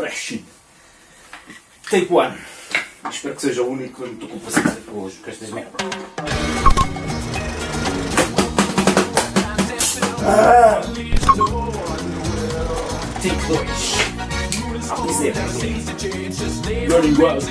The Oppression. Take one. Espero que seja o único que não estou com paciência hoje, com estas merdas. Ah. Take dois. A agora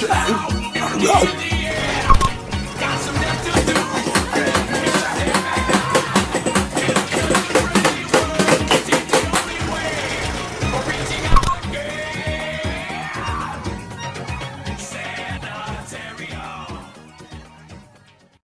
Ow! Ow!